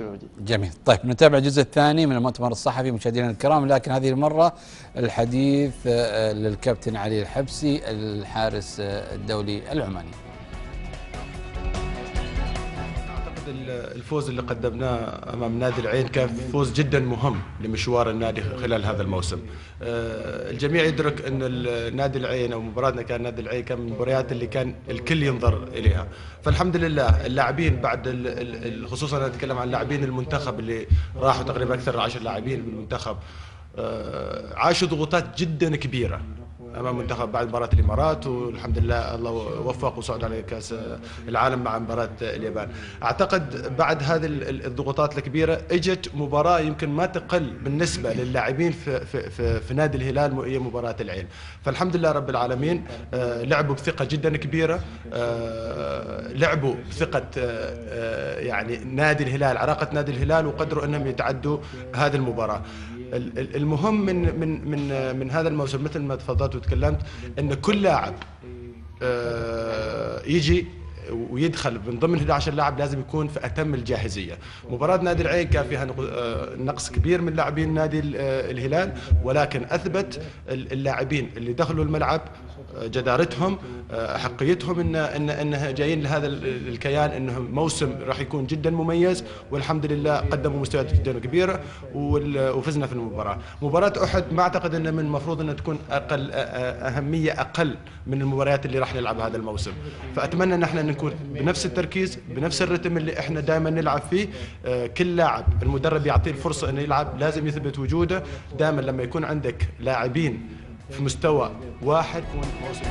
السعودي جميل. طيب نتابع الجزء الثاني من المؤتمر الصحفي مشاهدينا الكرام لكن هذه المرة الحديث آه، للكابتن علي الحبسي الحارس آه، الدولي العماني. الفوز اللي قدمناه أمام نادي العين كان فوز جدا مهم لمشوار النادي خلال هذا الموسم. آه، الجميع يدرك أن نادي العين أو مباراتنا كان نادي العين كان من المباريات اللي كان الكل ينظر إليها. فالحمد لله اللاعبين بعد خصوصا أنا أتكلم عن لاعبين المنتخب اللي راحوا تقريبا أكثر من 10 لاعبين بالمنتخب آه، عاشوا ضغوطات جدا كبيرة أمام منتخب بعد مباراة الإمارات والحمد لله الله وفق وصعد على كأس العالم مع مباراة اليابان. أعتقد بعد هذه ال- الضغوطات الكبيرة إجت مباراة يمكن ما تقل بالنسبة للاعبين في في في, في نادي الهلال هي مباراة العين. فالحمد لله رب العالمين آه، لعبوا بثقة جدا كبيرة آه، لعبوا بثقة آه، يعني نادي الهلال عراقة نادي الهلال وقدروا إنهم يتعدوا هذه المباراة. ال- ال- المهم من من من من هذا الموسم مثل ما تفضلت وتكلمت إن كل لاعب آه، يجي ويدخل من ضمن 11 لاعب لازم يكون في أتم الجاهزية. مباراة نادي العين كان فيها آه، نقص كبير من لاعبين نادي ال- آه، الهلال ولكن أثبت ال- اللاعبين اللي دخلوا الملعب آه، جدارتهم آه، احقيتهم ان ان إنها جايين لهذا ال- الكيان انه موسم راح يكون جدا مميز والحمد لله قدموا مستويات جدا كبيره وفزنا في المباراة. مباراة أحد ما أعتقد ان من المفروض إنها تكون أقل أ- أ- أهمية أقل من المباريات اللي راح نلعبها هذا الموسم. فأتمنى إن إحنا نكون بنفس التركيز بنفس الرتم اللي إحنا دائما نلعب فيه آه، كل لاعب المدرب يعطيه الفرصة إنه يلعب لازم يثبت وجوده دائما لما يكون عندك لاعبين في مستوى واحد. موسم